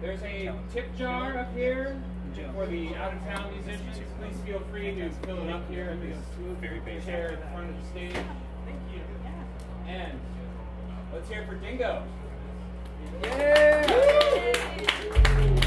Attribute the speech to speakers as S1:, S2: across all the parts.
S1: There's a tip jar up here for the out-of-town musicians. Please feel free to fill it up here at this chair at the front of the stage. Thank you. And let's hear for Dingo.
S2: Thank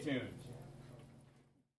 S1: Tuned.